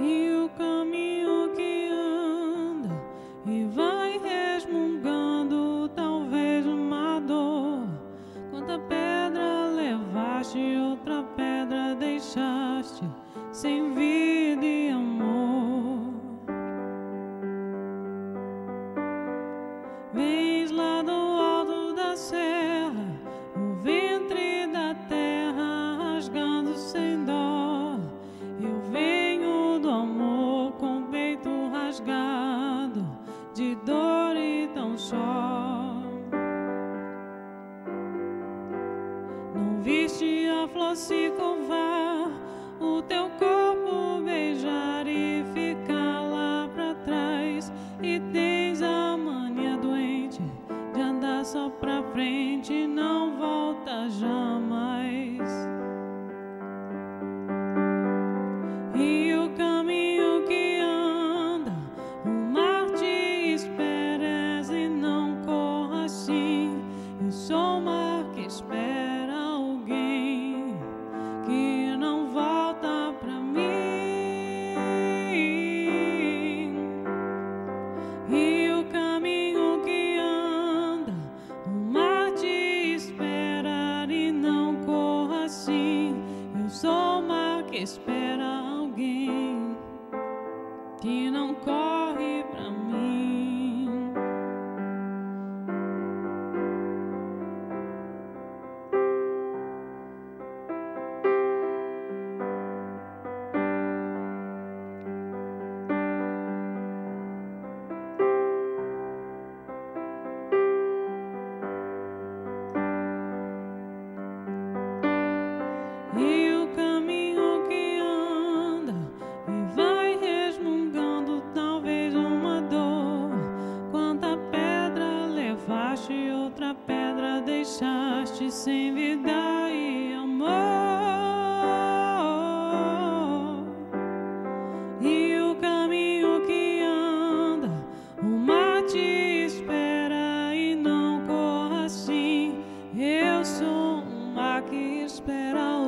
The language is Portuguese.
e o caminho que anda e vai resmungando talvez uma dor. Quanta pedra levaste, outra pedra deixaste sem vida e amor. Vens lá do alto da serra, o ventre da terra rasgando sem dó. De dor e tão só. Não viste a flor se curvar, o teu corpo beijar e ficar lá pra trás. E tens a mania doente de andar só pra frente e não volta jamais. E espera alguém que não corre pra mim. morte sem vida e amor. E o caminho que anda, o mar te espera e não corra assim. Eu sou um mar que espera.